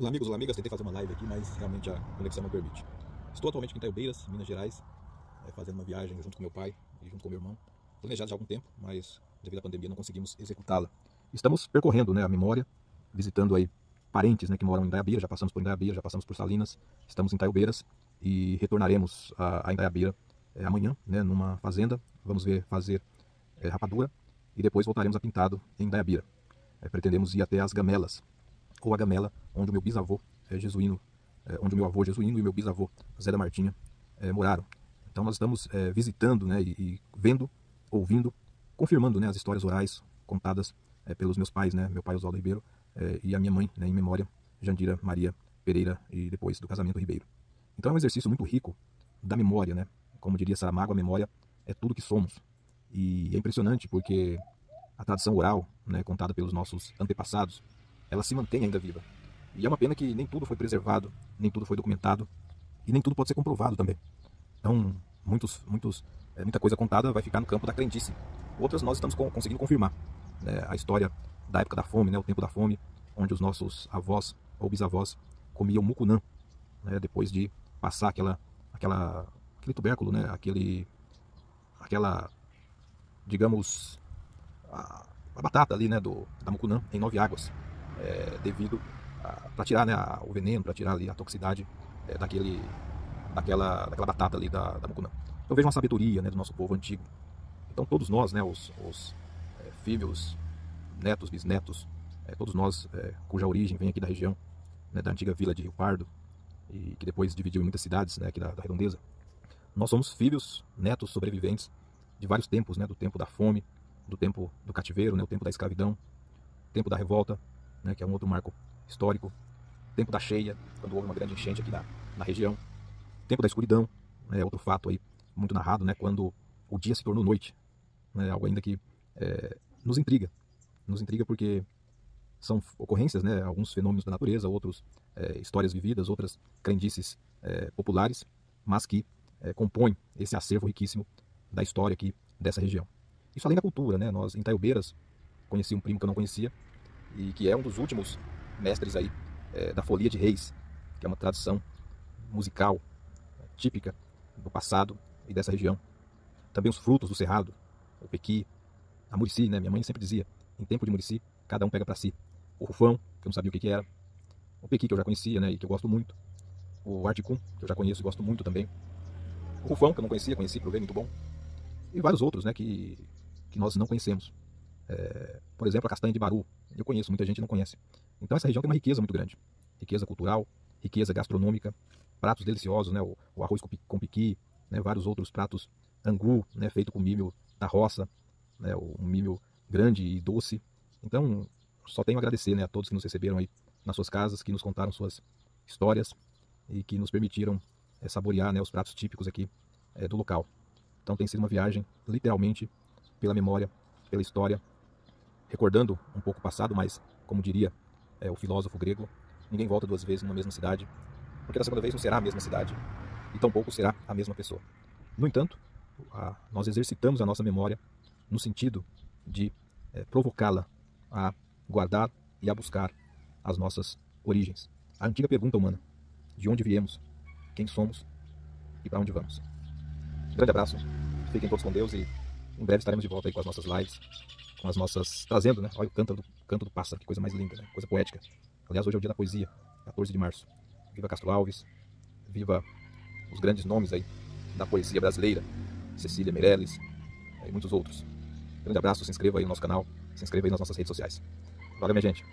Olá amigos, olá amigas, tentei fazer uma live aqui, mas realmente a conexão não permite. Estou atualmente em Itaiobeiras, Minas Gerais, é, fazendo uma viagem junto com meu pai e junto com meu irmão. Planejada já há algum tempo, mas devido à pandemia não conseguimos executá-la. Estamos percorrendo né, a memória, visitando aí parentes né, que moram em Indaiabira, já passamos por Indaiabira, já passamos por Salinas, estamos em Itaiobeiras e retornaremos a, a é, amanhã, né, numa fazenda. Vamos ver fazer é, rapadura e depois voltaremos a Pintado em Indaiabira. É, pretendemos ir até as Gamelas, ou a Gamela, onde o meu bisavô é, jesuíno, é, onde o meu avô jesuíno e o meu bisavô Zé da Martinha é, moraram. Então nós estamos é, visitando né, e, e, vendo, ouvindo, confirmando né, as histórias orais contadas é, pelos meus pais, né, meu pai Oswaldo Ribeiro é, e a minha mãe, né, em memória, Jandira Maria Pereira e depois do casamento Ribeiro. Então é um exercício muito rico da memória, né? Como diria Saramago, a memória é tudo que somos. E é impressionante porque a tradição oral, né, contada pelos nossos antepassados, ela se mantém ainda viva. E é uma pena que nem tudo foi preservado, nem tudo foi documentado e nem tudo pode ser comprovado também. Então, muitos, muitos, é, muita coisa contada vai ficar no campo da crendice. Outras nós estamos conseguindo confirmar. Né? A história da época da fome, né? o tempo da fome, onde os nossos avós ou bisavós comiam mucunã, né? depois de passar aquela, aquela, aquele tubérculo, né? aquele, aquela, digamos, a, a batata ali né? do, da mucunã em nove águas é, devido para tirar né, a, o veneno, para tirar ali a toxicidade é, daquele, daquela, daquela batata ali da, da mucunã. Eu vejo uma sabedoria né, do nosso povo antigo. Então todos nós, né, os, os é, filhos, netos, bisnetos, é, todos nós é, cuja origem vem aqui da região, né, da antiga vila de Rio Pardo, e que depois dividiu em muitas cidades né, aqui da, da redondeza, nós somos filhos, netos, sobreviventes de vários tempos, né, do tempo da fome, do tempo do cativeiro, né, o tempo da escravidão, tempo da revolta, né, que é um outro marco histórico. Tempo da cheia, quando houve uma grande enchente aqui na, na região. Tempo da escuridão, é outro fato aí muito narrado, né, quando o dia se tornou noite. Né, algo ainda que é, nos intriga. Nos intriga porque são ocorrências, né, alguns fenômenos da natureza, outros é, histórias vividas, outras crendices é, populares, mas que é, compõem esse acervo riquíssimo da história aqui dessa região. Isso além da cultura, né? Nós em Taiobeiras conheci um primo que eu não conhecia, e que é um dos últimos mestres aí é, da Folia de Reis, que é uma tradição musical típica do passado e dessa região. Também os frutos do cerrado, o pequi, a murici, né? Minha mãe sempre dizia, em tempo de murici, cada um pega para si. O rufão, que eu não sabia o que, que era. O pequi, que eu já conhecia, né? E que eu gosto muito. O articum, que eu já conheço e gosto muito também. O rufão, que eu não conhecia, conheci, provei, muito bom. E vários outros, né? Que, que nós não conhecemos. É, por exemplo, a castanha de baru. Eu conheço, muita gente não conhece. Então essa região tem uma riqueza muito grande. Riqueza cultural, riqueza gastronômica, pratos deliciosos, né? o, o arroz com, com piqui, né? vários outros pratos angu, né? feito com milho da roça, né? um milho grande e doce. Então, só tenho a agradecer né? a todos que nos receberam aí nas suas casas, que nos contaram suas histórias e que nos permitiram é, saborear né? os pratos típicos aqui é, do local. Então tem sido uma viagem, literalmente, pela memória, pela história recordando um pouco o passado, mas, como diria é, o filósofo grego, ninguém volta duas vezes numa mesma cidade, porque da segunda vez não será a mesma cidade e tampouco será a mesma pessoa. No entanto, a, nós exercitamos a nossa memória no sentido de é, provocá-la a guardar e a buscar as nossas origens. A antiga pergunta humana: de onde viemos, quem somos e para onde vamos. Um grande abraço, fiquem todos com Deus e em breve estaremos de volta aí com as nossas lives com as nossas. trazendo, né? Olha o canto do, canto do pássaro, que coisa mais linda, né? Coisa poética. Aliás, hoje é o dia da poesia, 14 de março. Viva Castro Alves, viva os grandes nomes aí da poesia brasileira, Cecília Meirelles e muitos outros. Grande abraço, se inscreva aí no nosso canal, se inscreva aí nas nossas redes sociais. Valeu, minha gente.